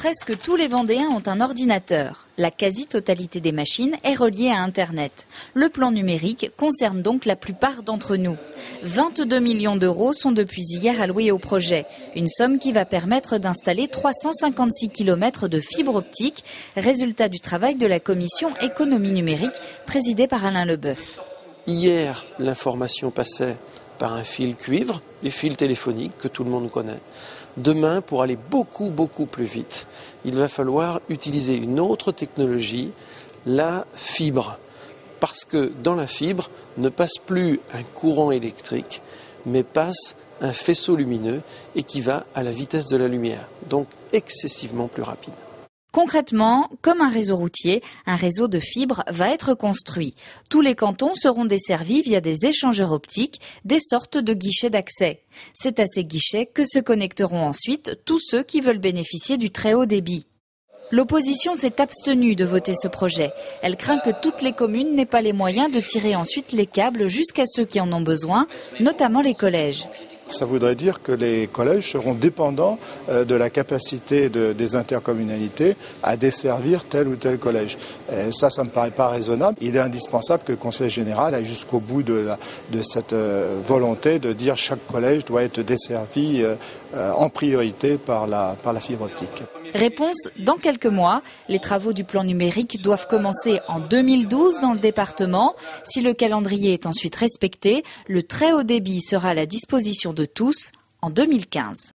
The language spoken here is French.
Presque tous les Vendéens ont un ordinateur. La quasi-totalité des machines est reliée à Internet. Le plan numérique concerne donc la plupart d'entre nous. 22 millions d'euros sont depuis hier alloués au projet. Une somme qui va permettre d'installer 356 km de fibre optique, résultat du travail de la commission économie numérique présidée par Alain Leboeuf. Hier, l'information passait par un fil cuivre, les fils téléphoniques que tout le monde connaît. Demain, pour aller beaucoup, beaucoup plus vite, il va falloir utiliser une autre technologie, la fibre. Parce que dans la fibre ne passe plus un courant électrique, mais passe un faisceau lumineux et qui va à la vitesse de la lumière, donc excessivement plus rapide. Concrètement, comme un réseau routier, un réseau de fibres va être construit. Tous les cantons seront desservis via des échangeurs optiques, des sortes de guichets d'accès. C'est à ces guichets que se connecteront ensuite tous ceux qui veulent bénéficier du très haut débit. L'opposition s'est abstenue de voter ce projet. Elle craint que toutes les communes n'aient pas les moyens de tirer ensuite les câbles jusqu'à ceux qui en ont besoin, notamment les collèges. Ça voudrait dire que les collèges seront dépendants euh, de la capacité des intercommunalités à desservir tel ou tel collège. ça, ça ne me paraît pas raisonnable. Il est indispensable que le Conseil général aille jusqu'au bout de, cette euh, volonté de dire que chaque collège doit être desservi euh, en priorité par la, par la fibre optique. Réponse dans quelques mois. Les travaux du plan numérique doivent commencer en 2012 dans le département. Si le calendrier est ensuite respecté, le très haut débit sera à la disposition de tous en 2015.